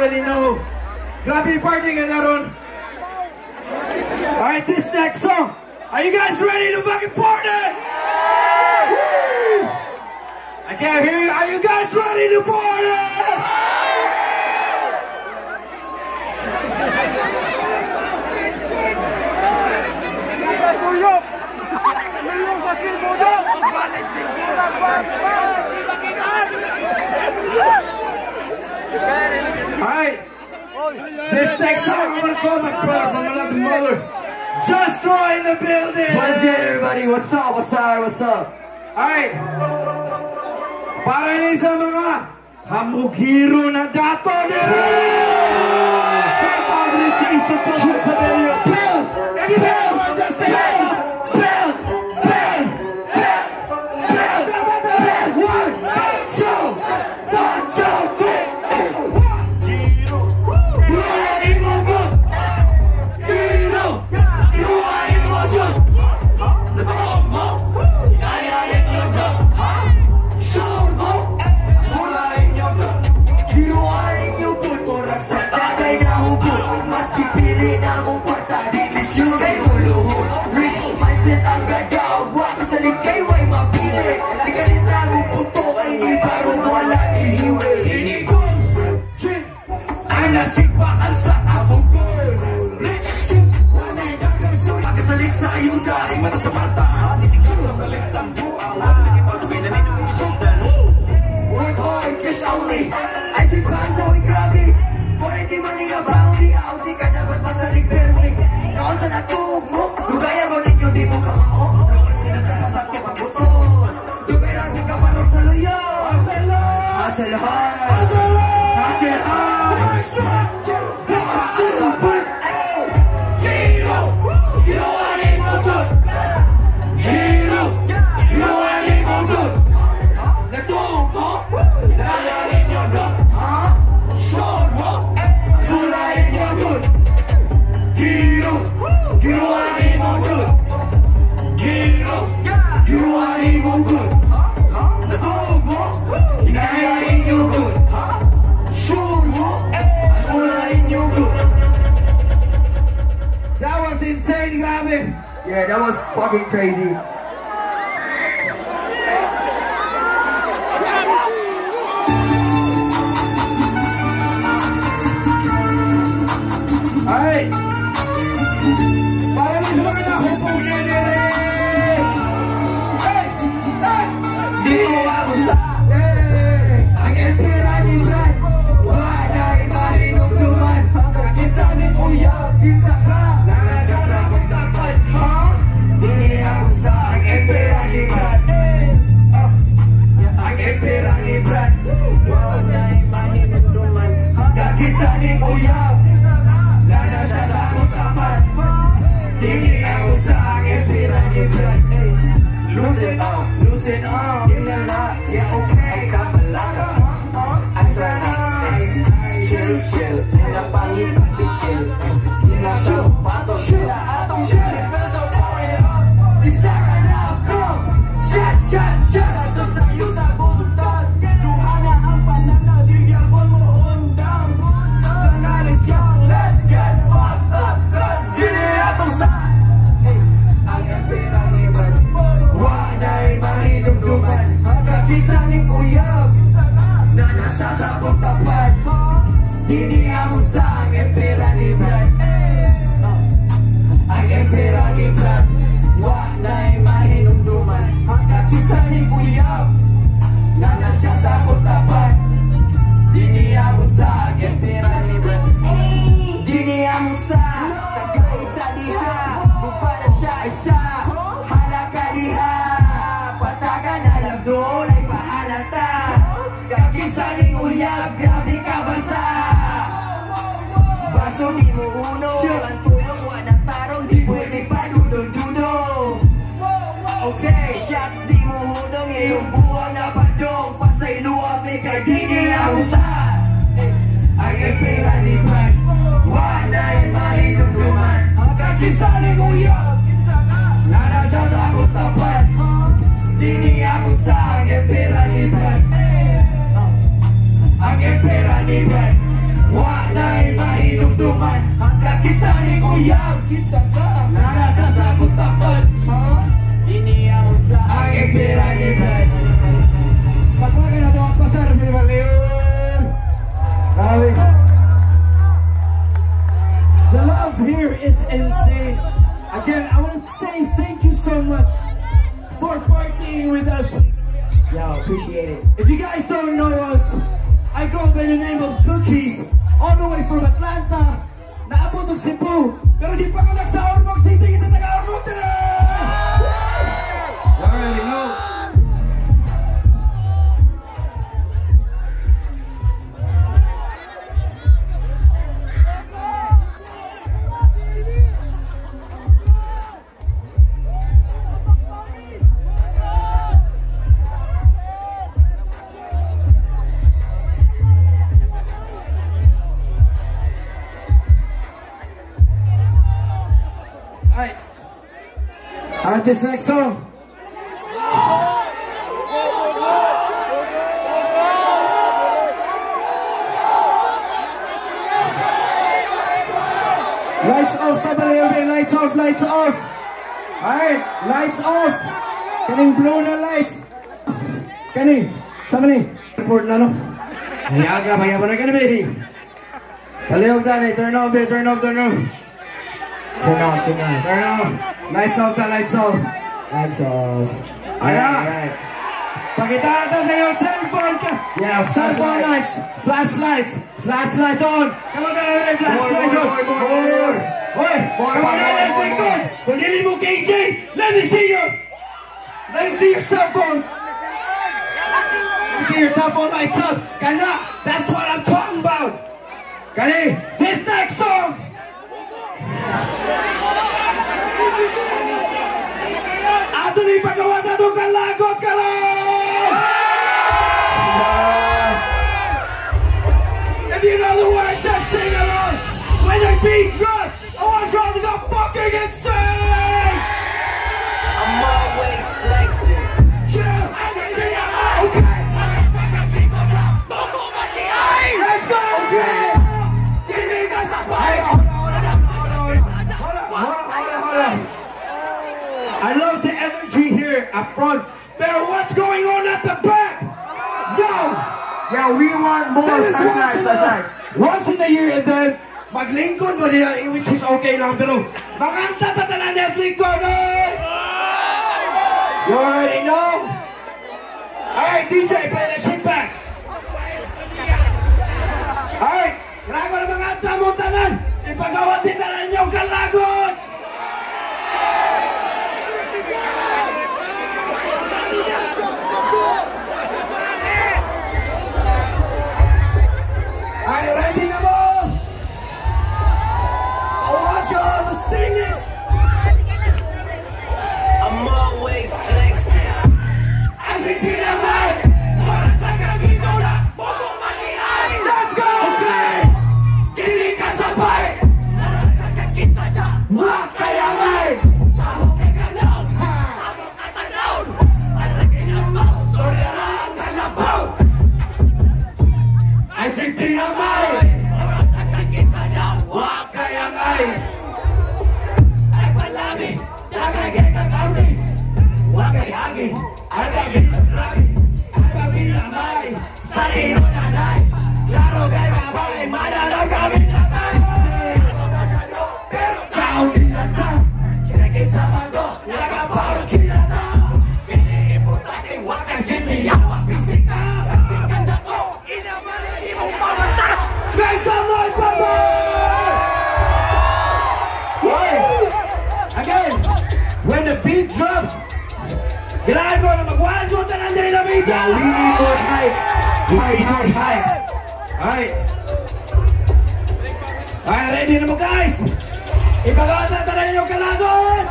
already know. Grabe party ka naroon. Alright, this next song. Are you guys ready to fucking party? I can't hear you. Are you guys ready to party? right? This next song, I'm gonna call my brother from another mother. Just Roy in the building! What's good, everybody? What's up? What's up? What's up? Alright. Para ni sa mga hamugiru na dato nila! Sa pamili sa isang isa sa mga sa Yeah, that was fucking crazy. wow. Get in lot, yeah, okay. yung buwan na padong Pasay luwabi kay di nilakusan Ang ipiranipan Wanay mahinumduman Ang kakisaling uyok Nana siya sa akong tapat. Di nilakusan Ang ipiranipan Ang ipiranipan Wanay mahinumduman Ang kakisaling uyok Nana siya sa akong tapat. The love here is insane. Again, I want to say thank you so much for partying with us. Yo, appreciate it If you guys don't know us, I go by the name of Cookies, all the way from Atlanta. Naabot ng Cebu, pero di pa ako nagsa Ormoc City sa taga Ormoc! Alright. Alright, this next song. Lights off, double Kabalayobe. Lights off, lights off. Alright, lights off. Kaning blow na lights. Kani, sama ni. Report na no. Hayaga, mayaman na kani, baby. Palihog tani, turn off, turn off, turn off. Turn off, turn off Turn off. Lights off ta, lights off. Lights off Ayan. Alright Pakita natin sa iyo, cellphone ka. Yeah, Cellphone lights, flashlights, flashlights on. Come on, come on, flashlights on. More, more, more, More, come on, more. good. Kung dili mo KJ, let me see you. Let me see your cell phones. Let me see your cell phone lights up. Kana, that's what I'm talking about. Kani, this next song. Pagawa sa itong kalagot ka lang! If you know the words, just sing along. When the beat drops, I want y'all to go fucking insane! I'm always flexing Yeah, I can be okay. Let's go! I love the energy here up front, but what's going on at the back? Yo! Yeah, we want more That is once in, a, once in a year event. Maglingkod ba nila, which is okay lang, pero manganta tatanan niya sa lingkod, eh! You already know? Alright, DJ, play that shit back. Beat! Yeah, we need more hype. Need more hype. Alright. Alright, ready na mo guys! Ipagawa na tanan yung kalagot!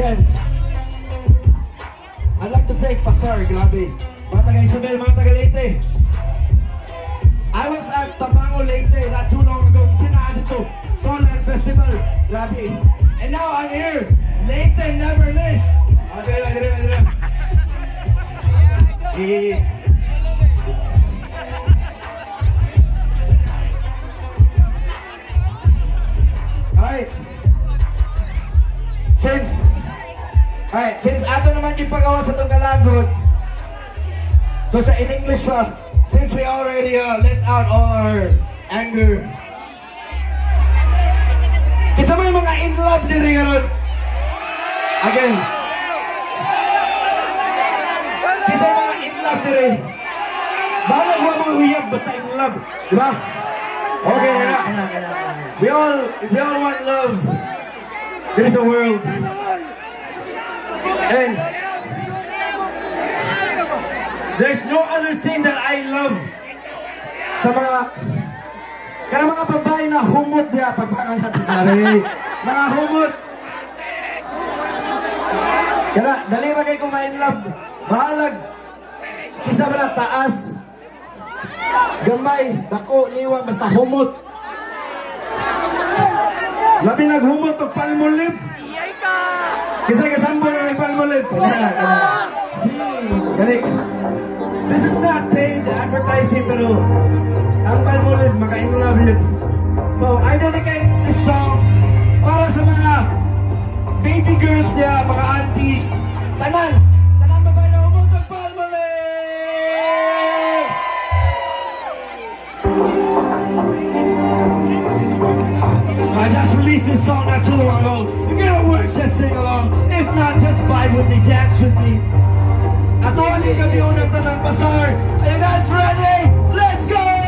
Again, I'd like to thank Pasar, grabe. Mga taga Isabel, mga taga Leyte. I was at Tabango Leyte not too long ago. Kasi na dito, Solent Festival. Grabe. And now I'm here. Leyte never miss. Ah, okay lang, dire Alright. Since Alright, since ato naman ipagawa sa itong kalagot to sa in English pa since we already uh, let out all our anger Kisa may mga in love diri karon Again Kisa mga in love diri Balag wa mo uyab basta in love Di ba? Okay, na. We all, we all want love. There is a world. And there's no other thing that I love sa mga kana mga babae na humot diya pagbakan natin sabi. Mga humot. Kana, dali ra kay kumain love. Bahalag. Kisa ba na taas? Gamay, dako, niwa, basta humot. Labi naghumot pag palmolip. Kasi kasambo na palmolip. Kana, kana. Kani, this is not paid advertising pero ang palmolip, maka-in love yun. So, I dedicate this song para sa mga baby girls niya, mga aunties. Tanan Just released this song not too long ago. If you know words, just sing along. If not, just vibe with me, dance with me. Ato ani kami unang tanang pasar. Are you guys ready? Let's go!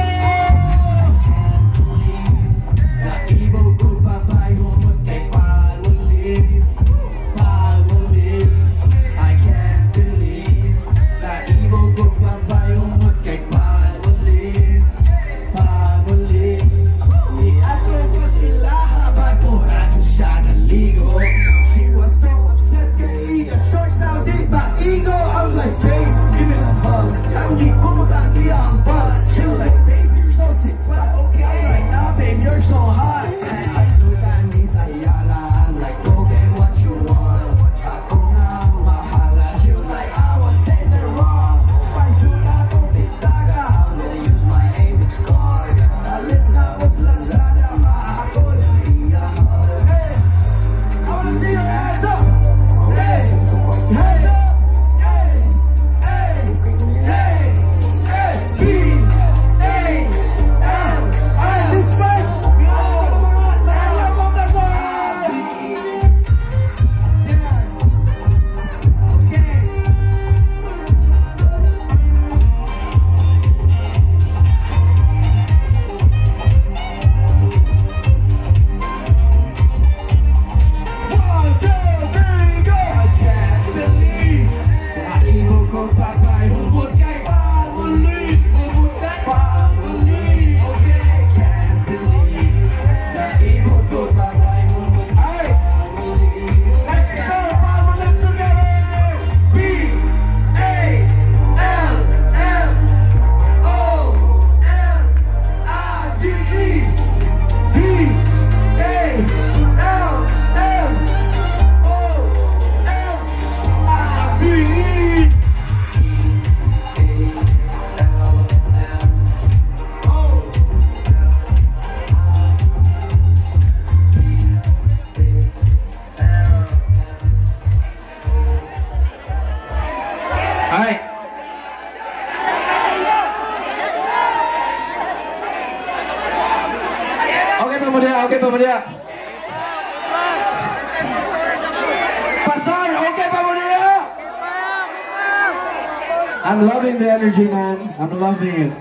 I'm loving the energy, man. I'm loving it.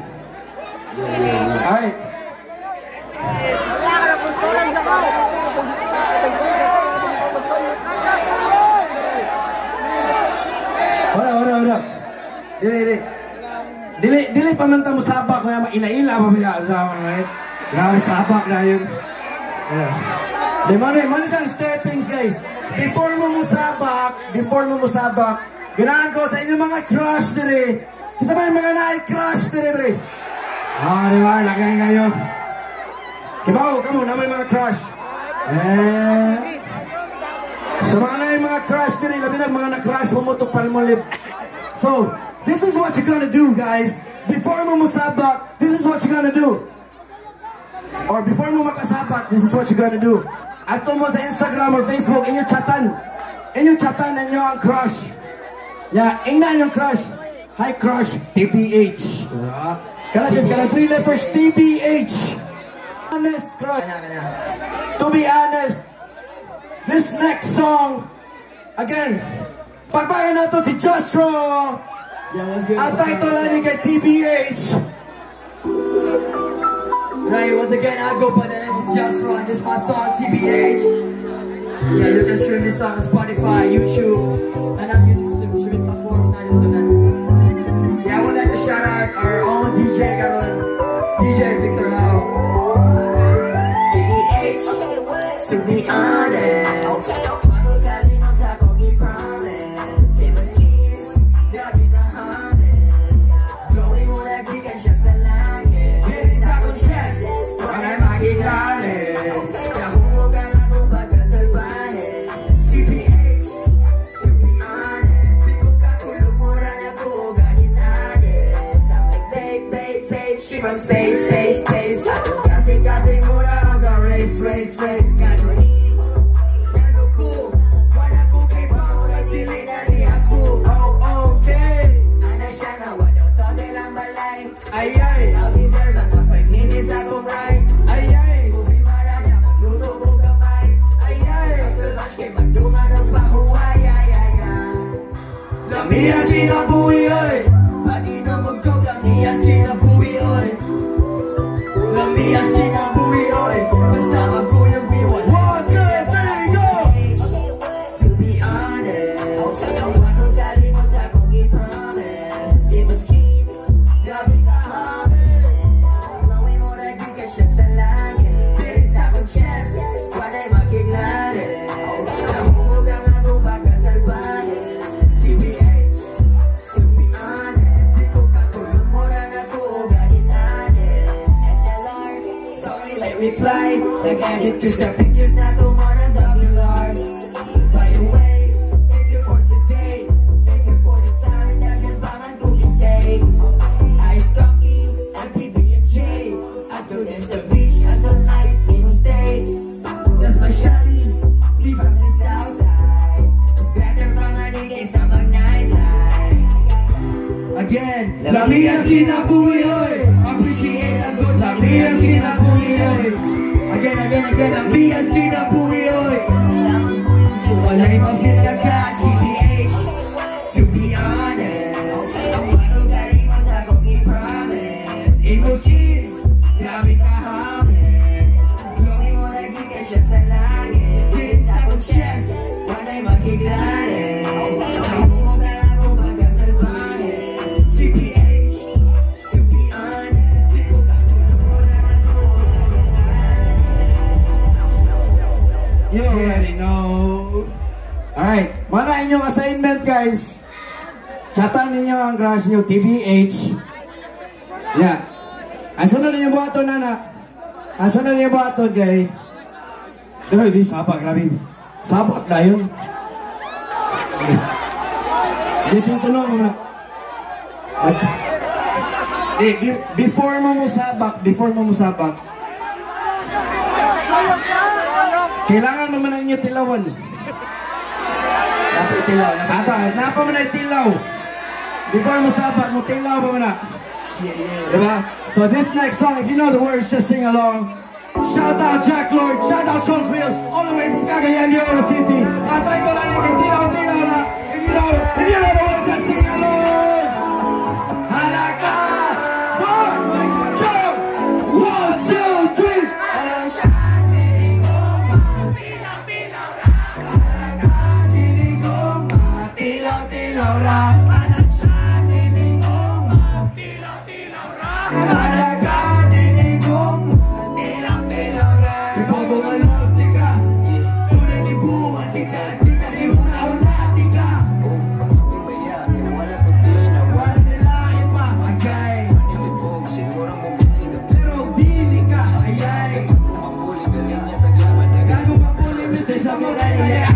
Alright. Hold up, hold up, hold up. Dili, dili. Dili, dili pa man ta mo sabak na ila-ila pa mga sa right? Grabe sabak na yun. Yeah. Di eh, man isang steppings guys. Before mo mo sabak, before mo mo sabak, ganahan ko sa inyong mga crush dire. Kasi may mga na-crush dire, bre. Ah, di ba? Lagay kayo. Kibaw, kamo na may mga crush. Eh, sa mga na yung mga crush din, labi na mga na-crush to palmolib. So, this is what you're gonna do, guys. Before mo musabak, this is what you're gonna do. Or before mo makasabak, this is what you're gonna do. Ato mo sa Instagram or Facebook, inyo chatan. Inyo chatan ninyo ang crush. Yeah, ingnan yung crush. Hi crush, TBH. Uh, kala dyan, three letters, TBH. Honest crush. To be honest, this next song, again, pagbayan na to si Justro. Yeah, good? Ang title na kay TBH. Right, once again, I go by the name of Just Ron. This is my song, TBH. Yeah, you can stream this song on Spotify, YouTube, and other music stream- streaming platforms. Yeah, I would like to shout out our own DJ, Karon. DJ Victor Howe. To be honest. Space, space. Again, lamihan sinabuhi, oy. Appreciate ang good lamihan sinabuhi, oy. Again, again, again, lamihan sinabuhi, oy. Wala'y ma-feel na ka, ang crush nyo, TBH. Yeah. Ang sunod ninyo buhaton, nana. Ang sunod ninyo buhaton, kay... Uy, di sapak, grabe. Sapak na yun. Di tintanong mo na. At, di, be- before mo mo sabak, before mo mo sabak, kailangan mo man ninyo tilawan. Dapat tilaw, Ata, napa man ay tilaw. Before mo sabat, mo tilaw pa. Yeah, yeah. Diba? So this next song, if you know the words, just sing along. Shout out Jack Lord, shout out Souls Wheels, all the way from Cagayan Oro City. At ay ko na ni Tinaw Tinaw na, if you know, if you know the words, just sing along. Si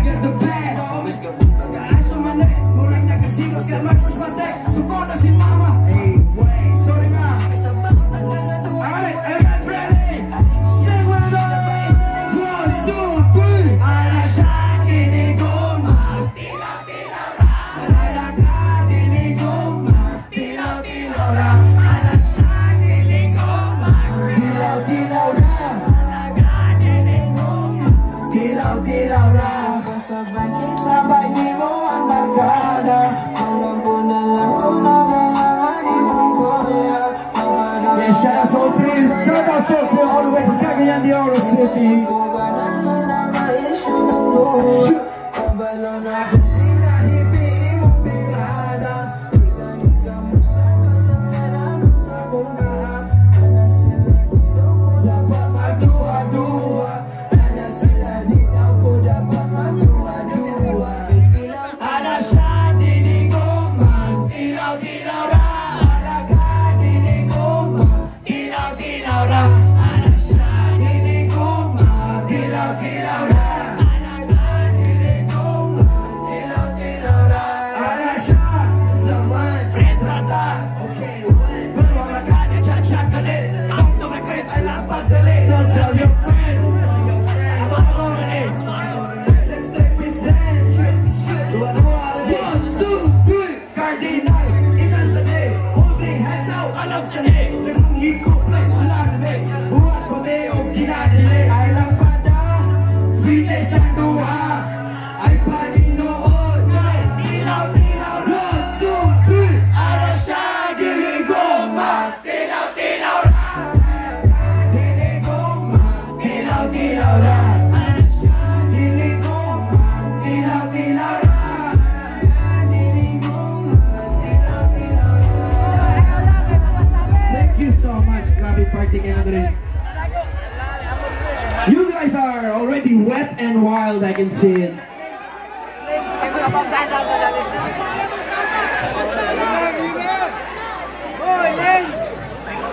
see it.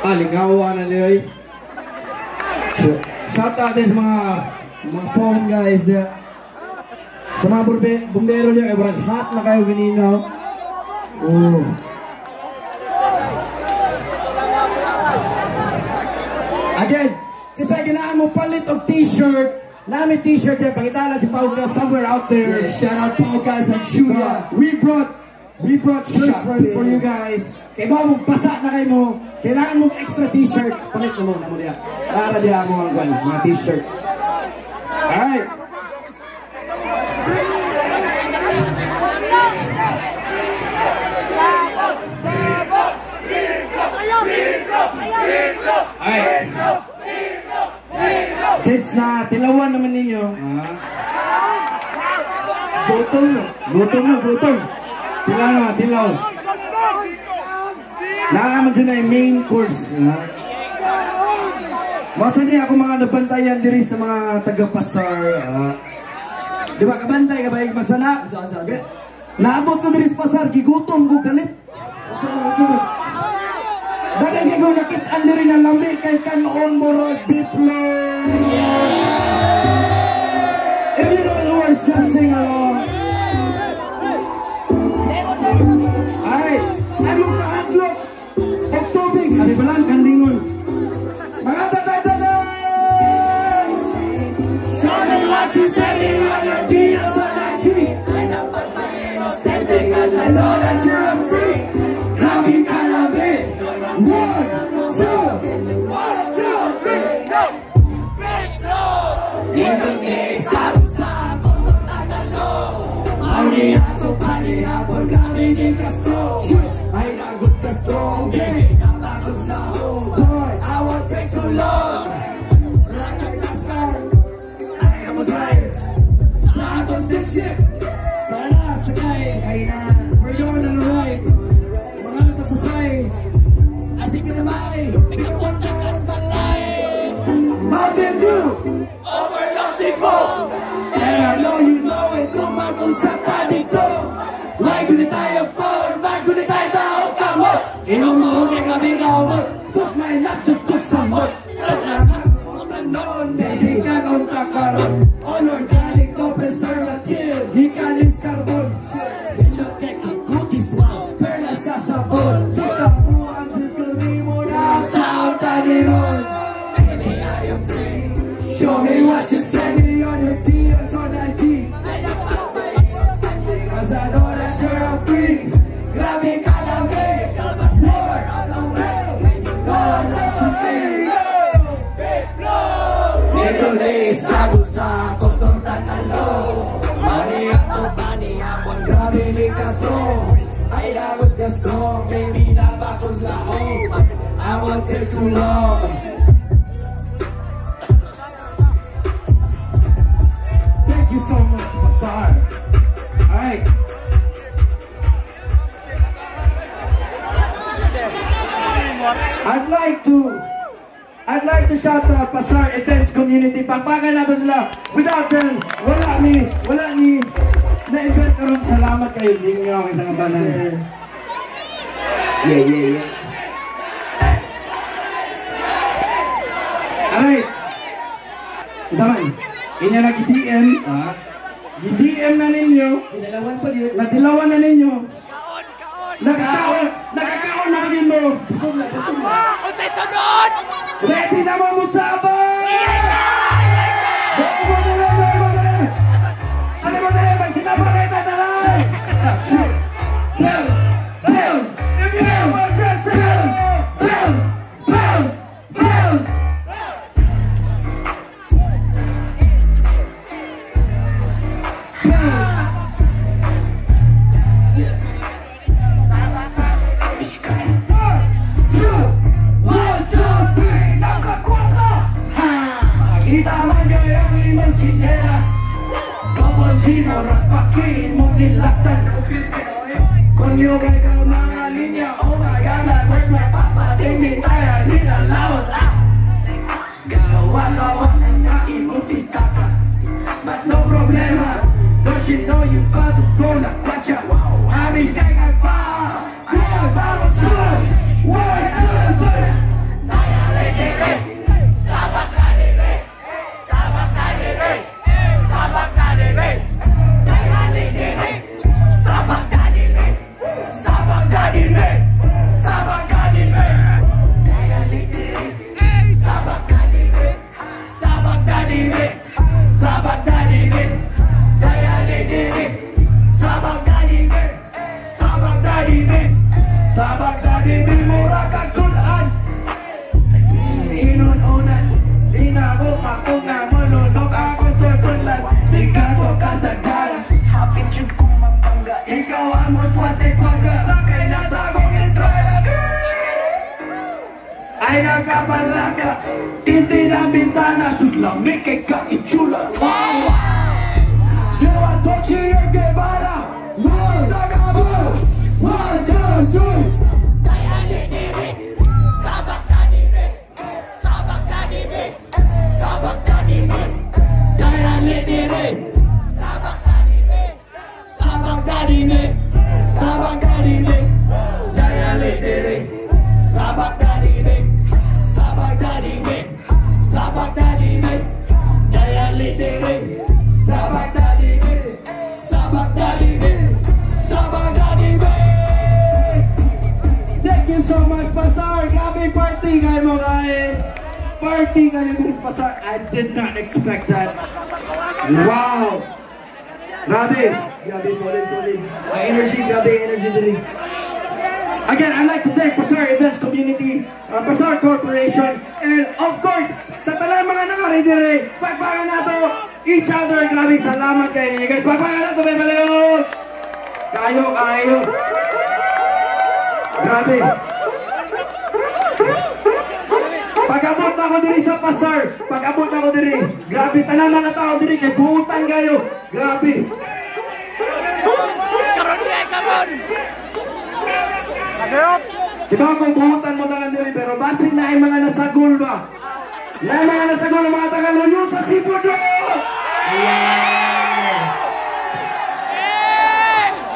Ah, na niyo eh. So, shout out sa mga mga phone guys there. Sa mga burbe, bumbero niya, kaya parang hot na kayo ganinaw. Oh. Again, kasi kailangan mo palit og t-shirt. Namin t-shirt yan, pangitala si Pauka somewhere out there. Yeah, shout out Paukas and So, Chuya. we brought we brought shirts for, for you guys. Kaya ba mong basa na kayo mo, kailangan mong extra t-shirt. Palit na mo na mo diya. Para diya mo ang kwan, mga t-shirt. Alright. Alright. Since na tilawan naman ninyo, ah, gutom na, gutom na, gutom. Tilaw na, tilaw. Nakaman dyan na yung main course. Ha? Masa niya ako mga nabantayan diri sa mga taga-pasar. ah. di ba, kabantay ka ba yung masana? Naabot ko diri sa pasar, gigutom ko galit. Sunod, sunod. Dagan kayo nakit andiri na lami kay kanon murag biplo. If you know the words, just sing along. Ay, ano ka strong. won't take too long Thank you so much, Masai Alright I'd like to I'd like to shout out Pasar Events Community. Pakpakan natin sila. Without them, wala ni, wala ni na-event karon. Salamat kayo, Lingaw, isang abanan. Yeah, yeah, yeah. Samay. Inya na gi-DM, ha? di dm na ninyo. Nadilawan pa yun. Nadilawan na ninyo. Nakakaon, nakakaon na gid mo. Busog na, busog na. Unsay sunod? Ready na mo musabay. Bills! Bills! bells, bells. balaga, balaga la ventana, sus lameke ka ichula Lleva tochi y Guevara One, two, one, two, three Sabang Sabang Thank you so much Pasar. Grabe party kayo mga eh Party kayo guys Pasar. I did not expect that. Wow. Grabe. Grabe solid solid. My energy Grabe energy diri Again, I'd like to thank Pasar Events Community, uh, Pasar Corporation, and of course, sa talang mga nakaridire, pagpakan na to, each other, grabe salamat kayo ninyo guys. Pagpakan na to, may! Kayo, kayo! Grabe! Pag-abot ako diri sa Pasar, pag-abot ako diri, grabe, talang mga tao diri, kay buutan kayo, grabe! Karon, karon! Di ba kung buutan mo diri pero basin na mga? Na mga ang mga sa Sibudo!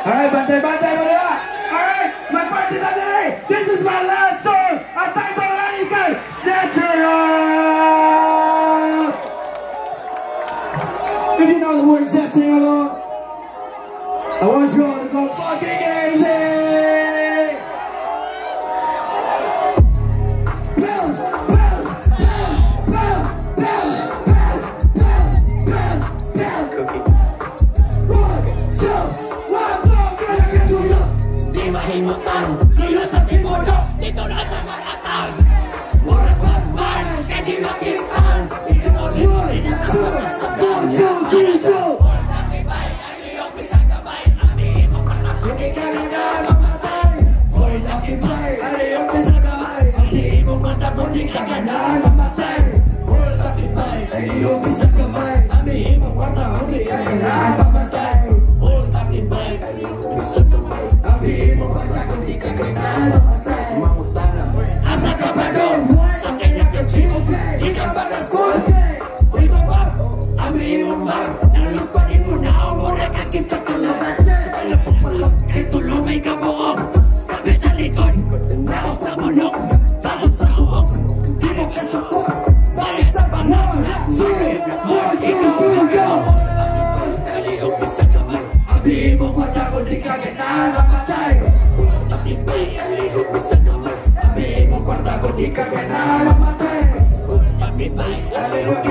Alright, bantay-bantay mo na! Alright, mag-party na diri! This is my last song! At tayo lang ikay! Snatcher up! If you know the words, just sing along. I want you all to go fucking crazy! Ika kena lemas eh. Mami baik, ale ubi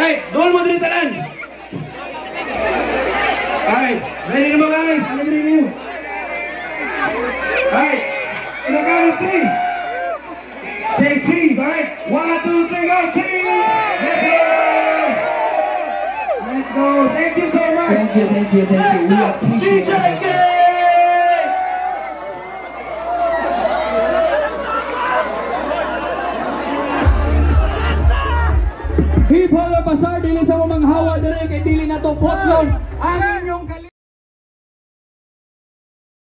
Ay, doon mo diri tanan. Ready na mo guys, ano diri niyo? Alright, ilagay ng three. Say cheese, alright? One, two, three, go, cheese! Let's go! Let's go. Thank you so much. Thank you, thank you, thank you. We Next up, appreciate DJ it. Hip Hop Pasar dili sa mamang hawa dire kay dili na to potlon ang